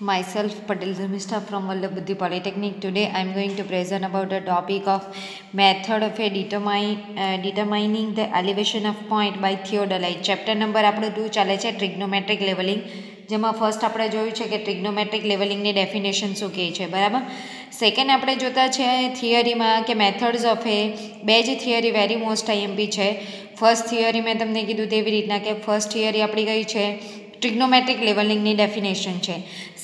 Myself Patel Dharmistha from Vallabhuddhi Polytechnic. Today I am going to present about the topic of method of a determine, uh, determining the elevation of point by theodolite. Chapter number આપણું two ચાલે છે trigonometric levelling જેમાં first આપણે જોયું છે કે trigonometric લેવલિંગની definition શું કહે છે બરાબર સેકન્ડ આપણે જોતા છે થિયરીમાં કે મેથડ્સ ઓફ એ બે જ થિયરી વેરી મોસ્ટ આઈએમપી છે ફર્સ્ટ થિયરી મેં તમને કીધું તેવી રીતના કે ફર્સ્ટ થિયરી આપણી કઈ છે ટ્રિગ્નોમેટ્રિક લેવલિંગની ડેફિનેશન છે.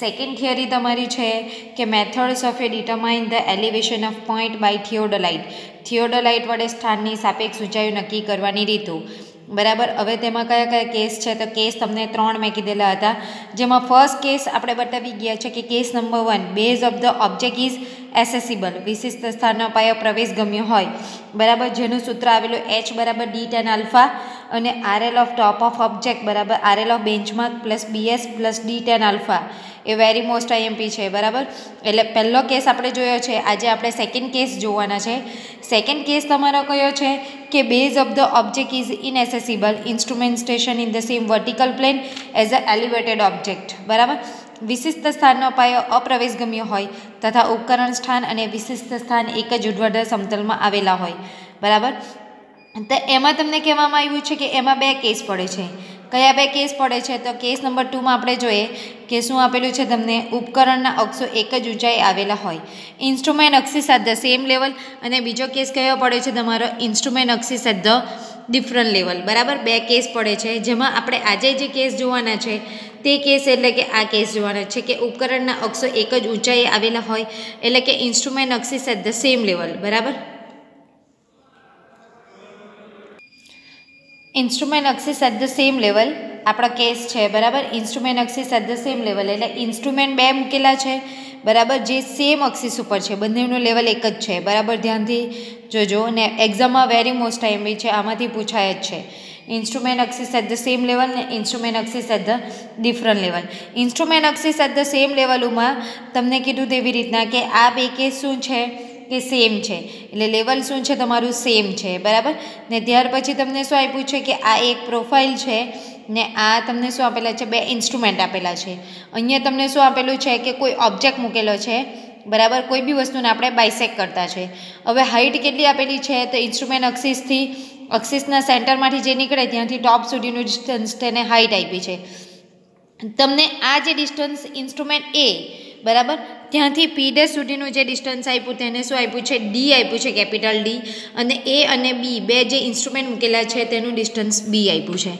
સેકન્ડ થિયરી તમારી છે કે methods of a determine the elevation of point by theodolite theodolite વડે સ્થાનની સાપેક્ષ ઊંચાઈ નક્કી કરવાની રીતો. બરાબર? હવે તેમાં કયા કયા કેસ છે? તો કેસ તમને ત્રણ મેં કીધેલા હતા. જેમાં ફર્સ્ટ કેસ આપણે બતાવી ગયા છે કે case number one base of the object is accessible વિશિષ્ટ સ્થાનનો પાયો પ્રવેશ ગમ્યો હોય. બરાબર, જેનું સૂત્ર આવેલું એચ બરાબર ડી ટેન આલ્ફા અને RL of top of object બરાબર RL of benchmark plus BS plus D tan alpha a very most IMP છે, બરાબર? એટલે પહેલો કેસ આપણે જોયો છે, આજે આપણે સેકન્ડ કેસ જોવાના છે. સેકન્ડ કેસ તમારો કયો છે? કે base of the object is inaccessible instrument station in the same vertical plane as a elevated object બરાબર? વિશિષ્ટ સ્થાનનો પાયો અપ્રવેશગમ્ય હોય, તથા ઉપકરણ સ્થાન અને વિશિષ્ટ સ્થાન એક જ ઉર્ધ્વર્ધ સમતલમાં આવેલા હોય. બરાબર? તો એમાં તમને કહેવામાં આવ્યું છે કે એમાં બે કેસ પડે છે. કયા બે કેસ પડે છે? તો કેસ નંબર ટુમાં આપણે જોઈએ કે શું આપેલું છે? તમને ઉપકરણના અક્ષો એક જ ઊંચાઈ આવેલા હોય. Instrument axis at the same level અને બીજો કેસ કયો પડે છે? તમારો instrument axis at the different level બરાબર? બે કેસ પડે છે. જેમાં આપણે આજે જે કેસ જોવાના છે, તે કેસ એટલે કે આ કેસ જોવાના છે કે ઉપકરણના અક્ષો એક જ ઊંચાઈએ આવેલા હોય, એટલે કે instrument axis at the same level બરાબર? Instrument axis at the same level આપણા કેસ છે, બરાબર? Instrument axis at the same level એટલે ઇન્સ્ટ્રુમેન્ટ બે મૂકેલા છે, બરાબર? જે સેમ અક્સિસ ઉપર છે, બંનેનું લેવલ એક જ છે, બરાબર? ધ્યાનથી જોજો, ને એક્ઝામમાં વેરી મોસ્ટ ટાઈમ બી છે, આમાંથી પૂછાય જ છે. Instrument axis at the same level ને instrument axis at the different level instrument axis at the same લેવલમાં તમને કીધું તેવી રીતના કે આ બે કેસ શું છે? કે સેમ છે. એટલે લેવલ શું છે? તમારું સેમ છે. બરાબર? ને ત્યાર પછી તમને શું આપ્યું છે કે આ એક પ્રોફાઇલ છે ને આ તમને શું આપેલા છે? બે ઇન્સ્ટ્રુમેન્ટ આપેલા છે. અહીંયા તમને શું આપેલું છે કે કોઈ ઓબ્જેક્ટ મૂકેલો છે. બરાબર? કોઈ બી વસ્તુને આપણે બાયસેક કરતા છે. હવે હાઇટ કેટલી આપેલી છે? તો ઇન્સ્ટ્રુમેન્ટ અક્સિસથી અક્સિસના સેન્ટરમાંથી જે નીકળે ત્યાંથી ટોપ સુધીનું ડિસ્ટન્સ તેને હાઇટ આપી છે. તમને આ જે ડિસ્ટન્સ ઇન્સ્ટ્રુમેન્ટ એ બરાબર? ત્યાંથી પી ડેશ સુધીનું જે ડિસ્ટન્સ આપ્યું તેને શું આપ્યું છે? ડી આપ્યું છે કેપિટલ ડી અને એ અને બી બે જે ઇન્સ્ટ્રુમેન્ટ મૂકેલા છે તેનું ડિસ્ટન્સ બી આપ્યું છે.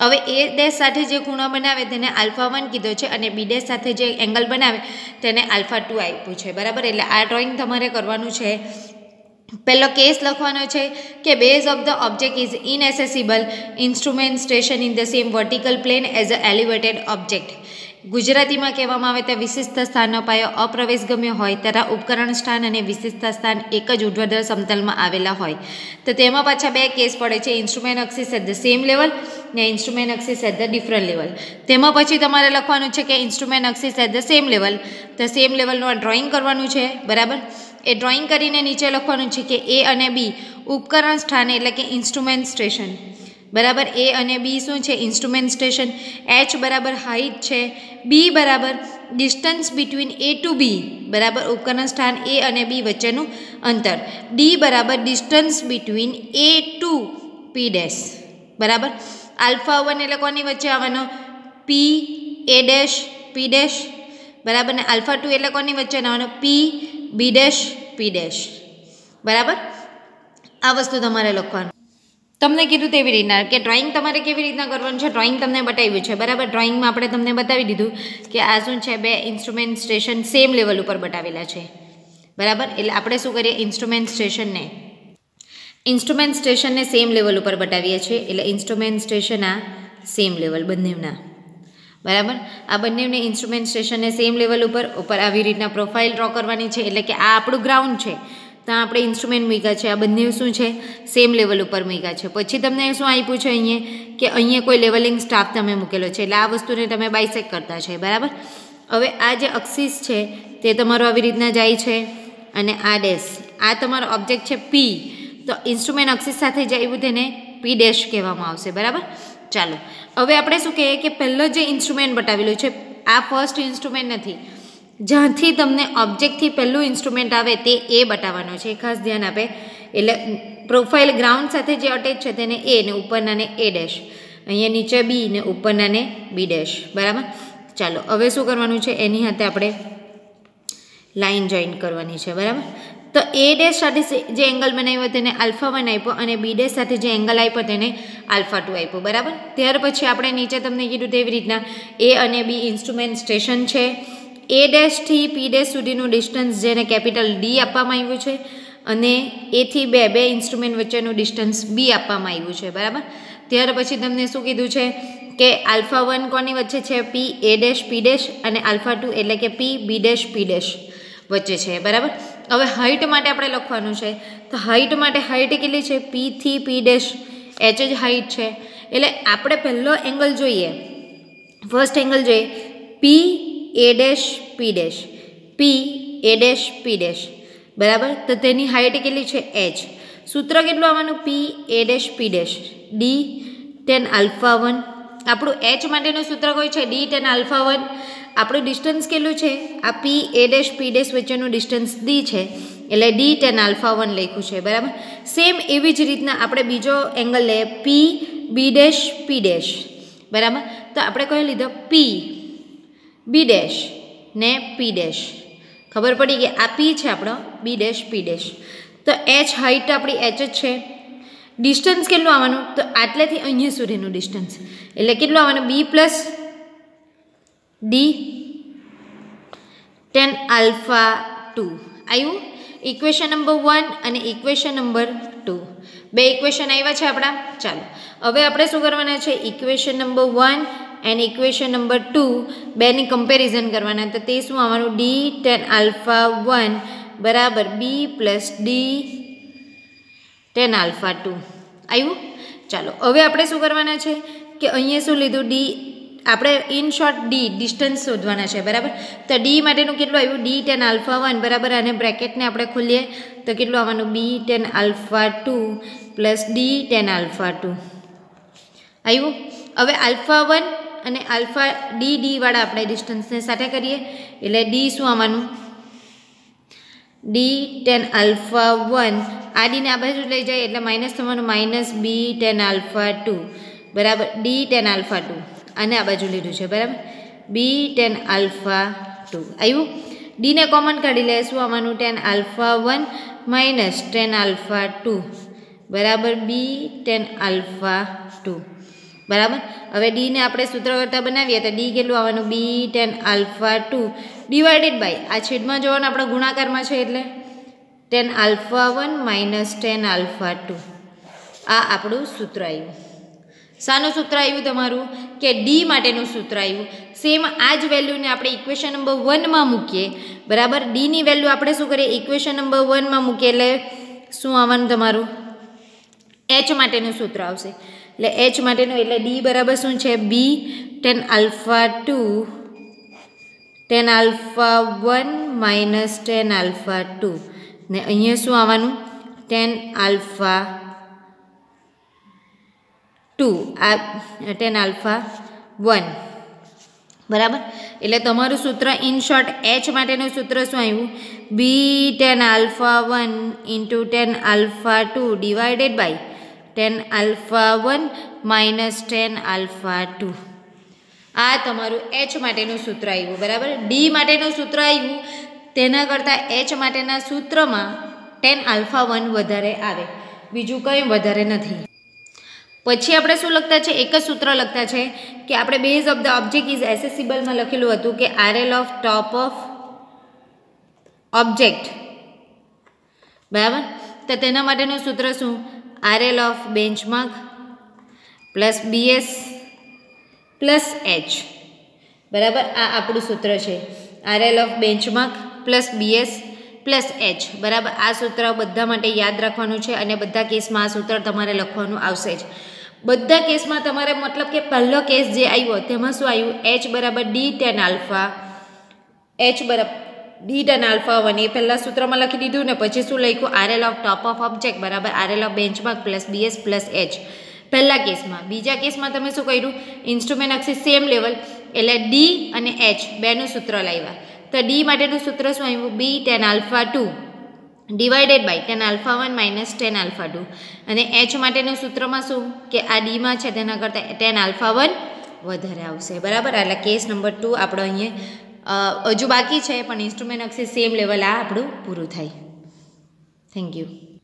હવે એ ડેશ સાથે જે ખૂણો બનાવે તેને આલ્ફા વન કીધો છે અને બી ડેશ સાથે જે એંગલ બનાવે તેને આલ્ફા ટુ આપ્યું છે. બરાબર? એટલે આ ડ્રોઈંગ તમારે કરવાનું છે. પહેલો કેસ લખવાનો છે કે base of the object is inaccessible instrument station in the same vertical plane as a elevated object ગુજરાતીમાં કહેવામાં આવે ત્યાં વિશિષ્ટ સ્થાનનો પાયો અપ્રવેશગમ્ય હોય તથા ઉપકરણ સ્થાન અને વિશિષ્ટ સ્થાન એક જ ઉર્ધ્વધર સમતલમાં આવેલા હોય. તો તેમાં પાછા બે કેસ પડે છે. Instrument axis at the same level ને instrument axis at the different level. તેમાં પછી તમારે લખવાનું છે કે instrument axis at the same level. તો સેમ લેવલનું આ ડ્રોઈંગ કરવાનું છે. બરાબર? એ ડ્રોઈંગ કરીને નીચે લખવાનું છે કે એ અને બી ઉપકરણ સ્થાન એટલે કે ઇન્સ્ટ્રુમેન્ટ સ્ટેશન. બરાબર એ અને બી શું છે? ઇન્સ્ટ્રુમેન્ટ સ્ટેશન એચ બરાબર હાઇટ છે. બી બરાબર distance between A to B બરાબર ઉપકરણ સ્થાન એ અને બી વચ્ચેનું અંતર. ડી બરાબર distance between A to P dash બરાબર? આલ્ફા વન એટલે કોની વચ્ચે આવવાનો? પી એ ડેશ પી ડેશ બરાબર? ને આલ્ફા ટુ એટલે કોની વચ્ચે આવવાનો? પી બી ડેશ પી ડેશ બરાબર? આ વસ્તુ તમારે લખવાનું. તમને કીધું તેવી રીતના કે ડ્રોઈંગ તમારે કેવી રીતના કરવાનું છે? ડ્રોઈંગ તમને બતાવ્યું છે. બરાબર? ડ્રોઈંગમાં આપણે તમને બતાવી દીધું કે આ શું છે? બે ઇન્સ્ટ્રુમેન્ટ સ્ટેશન સેમ લેવલ ઉપર બતાવેલા છે. બરાબર? એટલે આપણે શું કરીએ? ઇન્સ્ટ્રુમેન્ટ સ્ટેશનને ઇન્સ્ટ્રુમેન્ટ સ્ટેશનને સેમ લેવલ ઉપર બતાવીએ છીએ. એટલે ઇન્સ્ટ્રુમેન્ટ સ્ટેશન આ સેમ લેવલ બંનેના. બરાબર? આ બંનેને ઇન્સ્ટ્રુમેન્ટ સ્ટેશનને સેમ લેવલ ઉપર ઉપર આવી રીતના પ્રોફાઇલ ડ્રો કરવાની છે. એટલે કે આ આપણું ગ્રાઉન્ડ છે. ત્યાં આપણે ઇન્સ્ટ્રુમેન્ટ મૂક્યા છે. આ બંને શું છે? સેમ લેવલ ઉપર મૂક્યા છે. પછી તમને શું આપ્યું છે અહીંયા? કે અહીંયા કોઈ લેવલિંગ સ્ટાફ તમે મૂકેલો છે. એટલે આ વસ્તુને તમે બાયસેક કરતા છે. બરાબર? હવે આ જે અક્સિસ છે, તે તમારો આવી રીતના જાય છે. અને આ ડેશ આ તમારો ઓબ્જેક્ટ છે પી તો ઇન્સ્ટ્રુમેન્ટ અક્સિસ સાથે જાય તેને પી ડેશ કહેવામાં આવશે. બરાબર? ચાલો. હવે આપણે શું કહીએ કે પહેલો જે ઇન્સ્ટ્રુમેન્ટ બતાવેલું છે, આ ફર્સ્ટ ઇન્સ્ટ્રુમેન્ટ નથી. જ્યાંથી તમને ઓબ્જેક્ટથી પહેલું ઇન્સ્ટ્રુમેન્ટ આવે તે એ બતાવવાનો છે. ખાસ ધ્યાન આપે. એટલે પ્રોફાઇલ ગ્રાઉન્ડ સાથે જે અટેચ છે તેને એ ને ઉપરનાને એ ડેશ અહીંયા નીચે બી ને ઉપરના ને બી ડેશ બરાબર? ચાલો, હવે શું કરવાનું છે? એની સાથે આપણે લાઈન જોઈન કરવાની છે. બરાબર? તો એ ડેશ સાથે જે એંગલ બનાવ્યો તેને આલ્ફા વન આપ્યો અને બી ડેશ સાથે જે એંગલ આપ્યો તેને આલ્ફા ટુ આપ્યો. બરાબર? ત્યાર પછી આપણે નીચે તમને કીધું તેવી રીતના એ અને બી ઇન્સ્ટ્રુમેન્ટ સ્ટેશન છે. એ ડેશથી પી ડેશ સુધીનું ડિસ્ટન્સ જેને કેપિટલ ડી આપવામાં આવ્યું છે અને એથી બે બે ઇન્સ્ટ્રુમેન્ટ વચ્ચેનું ડિસ્ટન્સ બી આપવામાં આવ્યું છે, બરાબર? ત્યાર પછી તમને શું કીધું છે કે આલ્ફા વન કોની વચ્ચે છે? P A dash P dash અને આલ્ફા ટુ એટલે કે પી બી ડેશ પી ડેશ વચ્ચે છે, બરાબર? હવે હાઇટ માટે આપણે લખવાનું છે. તો હાઇટ માટે હાઇટ કેટલી છે? પીથી પી ડેશ એચ જ હાઇટ છે. એટલે આપણે પહેલો એંગલ જોઈએ. ફર્સ્ટ એંગલ જોઈએ. P A dash, P dash. P, A dash, P dash. બરાબર? તો તેની હાઇટ કેટલી છે? એચ સૂત્ર કેટલું આવવાનું? P A dash P dash. D tan alpha one આપણું એચ માટેનું સૂત્ર કોઈ છે? ડી ટેન આલ્ફા વન આપણું ડિસ્ટન્સ કેટલું છે? આ P A dash P dash વચ્ચેનું ડિસ્ટન્સ ડી છે. એટલે ડી ટેન આલ્ફા વન લખ્યું છે. બરાબર? સેમ એવી જ રીતના આપણે બીજો એંગલ લઈએ. P B dash P dash. બરાબર? તો આપણે કહી લીધો પી બી ડેશ ને પી ડેશ. ખબર પડી કે આ પી છે આપણો, બી ડેશ, પી ડેશ. તો એચ હાઇટ આપણી એચ જ છે. ડિસ્ટન્સ કેટલું આવવાનું? તો આટલેથી અહીંયા સુધીનું ડિસ્ટન્સ. એટલે કેટલું આવવાનું? B plus D tan alpha two. આવ્યું ઇક્વેશન નંબર વન અને ઇક્વેશન નંબર ટુ. બે ઇક્વેશન આવ્યા છે આપણા. ચાલો. હવે આપણે શું કરવાના છે? Equation number one and equation number two બેની કમ્પેરિઝન કરવાના. તો તે શું આવવાનું? ડી ટેન આલ્ફા વન બરાબર B plus D tan alpha two આવ્યું ચાલો, હવે આપણે શું કરવાના છે? કે અહીંયા શું લીધું? ડી આપણે ઇન શોર્ટ ડી ડિસ્ટન્સ શોધવાના છે, બરાબર? તો ડી માટેનું કેટલું આવ્યું? ડી ટેન આલ્ફા વન બરાબર? અને બ્રેકેટને આપણે ખોલીએ. તો કેટલું આવવાનું? B tan alpha two plus D tan alpha two આવ્યું હવે આલ્ફા વન અને આલ્ફા ડી ડી વાળા આપણે ડિસ્ટન્સને સાથે કરીએ. એટલે ડી શું આવવાનું ડી ટેન આલ્ફા વન. આ ડીને આ બાજુ લઈ જાય એટલે માઇનસ થવાનું minus B tan alpha two. બરાબર? D tan alpha two. આને આ બાજુ લીધું છે, બરાબર? B tan alpha two. આવ્યું ડીને કોમન કાઢી લે, શું આવવાનું tan alpha one minus tan alpha two. બરાબર? B tan alpha two. બરાબર? હવે ડીને આપણે સૂત્ર કરતા બનાવીએ તો ડી કેટલું આવવાનું? B tan alpha two divided by આ છેદમાં જોવાનું આપણા ગુણાકારમાં છે એટલે? Tan alpha one minus tan alpha two આ આપણું સૂત્ર આવ્યું. શાનું સૂત્ર આવ્યું તમારું? કે ડી માટેનું સૂત્ર આવ્યું. સેમ આ જ વેલ્યુને આપણે ઇક્વેશન નંબર વનમાં મૂકીએ. બરાબર? ડીની વેલ્યુ આપણે શું કરીએ? ઇક્વેશન નંબર વનમાં મૂકીએ એટલે શું આવવાનું તમારું? એચ માટેનું સૂત્ર આવશે. એટલે એચ માટેનું એટલે ડી બરાબર શું છે? B tan alpha two tan alpha one minus tan alpha two ને અહીંયા શું આવવાનું? ટેન આલ્ફા ટુ આ ટેન આલ્ફા વન બરાબર? એટલે તમારું સૂત્ર ઇન શોર્ટ એચ માટેનું સૂત્ર શું આવ્યું? B tan alpha one into tan alpha two divided by tan alpha one minus tan alpha two આ તમારું એચ માટેનું સૂત્ર આવ્યું, બરાબર? ડી માટેનું સૂત્ર આવ્યું, તેના કરતાં એચ માટેના સૂત્રમાં ટેન આલ્ફા વન વધારે આવે. બીજું કંઈ વધારે નથી. પછી આપણે શું લખતા છે? એક જ સૂત્ર લખતા છે કે આપણે base of the object is એસેસિબલમાં લખેલું હતું કે RL of top of object બરાબર? તો તેના માટેનું સૂત્ર શું? RL of benchmark plus BS plus H. બરાબર? આ આપણું સૂત્ર છે. RL of benchmark plus BS plus H. બરાબર? આ સૂત્ર બધા માટે યાદ રાખવાનું છે અને બધા કેસમાં આ સૂત્ર તમારે લખવાનું આવશે જ. બધા કેસમાં તમારે મતલબ કે પહેલો કેસ જે આવ્યો તેમાં શું આવ્યું એચ બરાબર ડી ટેન આલ્ફા, એચ બરાબર ડી અને આલ્ફા વન એ પહેલાં સૂત્રમાં લખી દીધું ને પછી શું લખ્યું? RL of top of object બરાબર RL of benchmark plus BS plus H પહેલા કેસમાં. બીજા કેસમાં તમે શું કર્યું? ઇન્સ્ટ્રુમેન્ટ અક્ષી સેમ લેવલ એટલે ડી અને એચ બેનું સૂત્ર લાવ્યા. તો ડી માટેનું સૂત્ર શું આવ્યું? B tan alpha two divided by tan alpha one minus tan alpha two અને એચ માટેનું સૂત્રમાં શું? કે આ ડીમાં છે, તેના કરતાં ટેન આલ્ફા વન વધારે આવશે. બરાબર? એટલે કેસ નંબર ટુ આપણો અહીંયા હજુ બાકી છે પણ ઇન્સ્ટ્રુમેન્ટ અક્ષે સેમ લેવલ આ આપણું પૂરું થાય. Thank you